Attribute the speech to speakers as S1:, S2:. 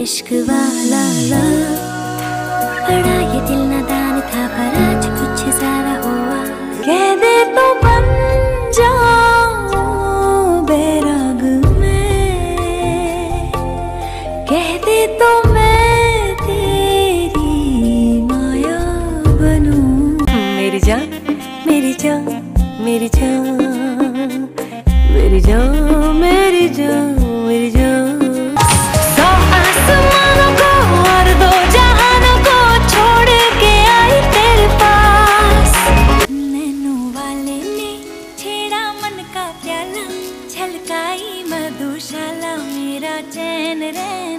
S1: इश्क वाला बड़ा ये दिल नादान था, पर आज कुछ सारा हुआ। कह दे तो बन जाऊँ में। कह दे तो मैं तेरी माया बनूं। मेरी जान मेरी जान मेरी जान मेरी जान। သူရှာလောက်နေတာကျန်တဲ့